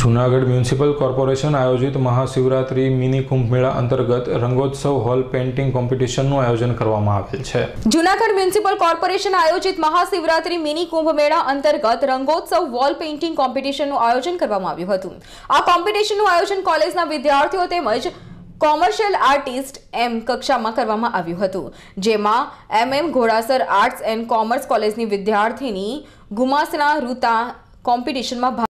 Junagadh municipal corporation આયોજિત Mahashivratri mini Kumbh મેળા અંતર્ગત રંગોત્સવ હોલ પેઇન્ટિંગ કોમ્પિટિશનનું આયોજન કરવામાં આવેલ છે. જૂનાગઢ મ્યુનિસિપલ કોર્પોરેશન આયોજિત મહાશિવરાત્રી મિની કુંભ મેળા અંતર્ગત રંગોત્સવ વોલ પેઇન્ટિંગ કોમ્પિટિશનનું આયોજન કરવામાં આવ્યું હતું. આ કોમ્પિટિશનનું આયોજન કોલેજના વિદ્યાર્થીઓ તેમજ કોમર્શિયલ આર્ટિસ્ટ એમ કક્ષામાં કરવામાં આવ્યું હતું, જેમાં M M Ghodasar arts and commerce કોલેજની વિદ્યાર્થીની ગુમાસના રૂતા કોમ્પિટિશનમાં